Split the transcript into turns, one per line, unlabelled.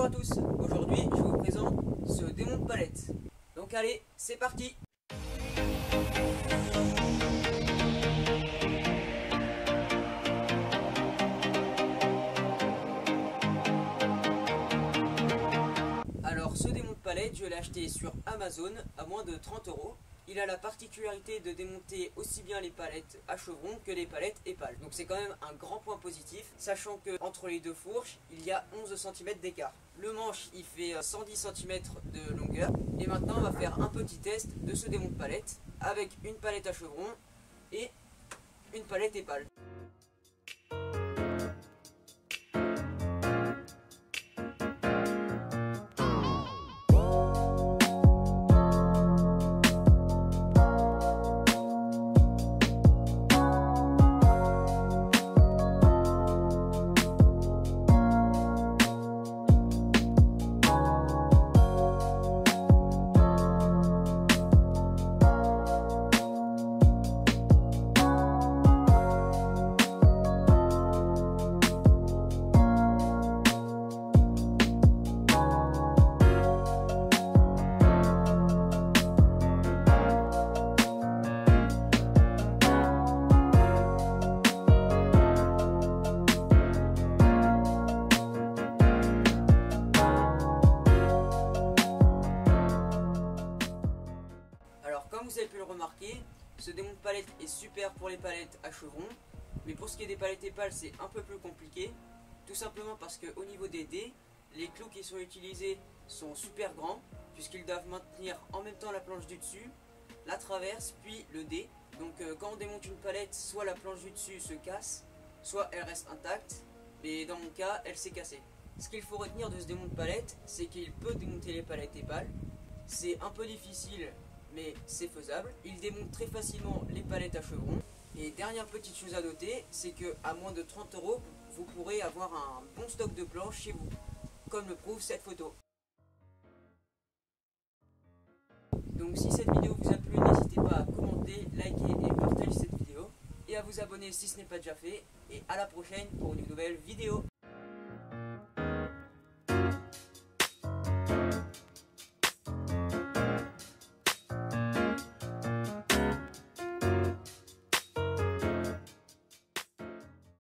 Bonjour à tous, aujourd'hui je vous présente ce démon de palette. Donc allez, c'est parti Alors ce démon de palette, je l'ai acheté sur Amazon à moins de 30 euros. Il a la particularité de démonter aussi bien les palettes à chevron que les palettes épales. Donc c'est quand même un grand point positif, sachant que entre les deux fourches, il y a 11 cm d'écart. Le manche, il fait 110 euh, cm de longueur. Et maintenant, on va faire un petit test de ce démon de palette avec une palette à chevron et une palette épale. Vous avez pu le remarquer, ce démon de palette est super pour les palettes à chevrons, mais pour ce qui est des palettes épales, c'est un peu plus compliqué, tout simplement parce qu'au niveau des dés, les clous qui sont utilisés sont super grands, puisqu'ils doivent maintenir en même temps la planche du dessus, la traverse, puis le dé. Donc euh, quand on démonte une palette, soit la planche du dessus se casse, soit elle reste intacte, mais dans mon cas, elle s'est cassée. Ce qu'il faut retenir de ce démon de palette, c'est qu'il peut démonter les palettes épales. C'est un peu difficile c'est faisable. Il démonte très facilement les palettes à chevrons. Et dernière petite chose à noter, c'est que à moins de 30 euros, vous pourrez avoir un bon stock de planches chez vous, comme le prouve cette photo. Donc si cette vidéo vous a plu, n'hésitez pas à commenter, liker et partager cette vidéo. Et à vous abonner si ce n'est pas déjà fait. Et à la prochaine pour une nouvelle vidéo.